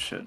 shit.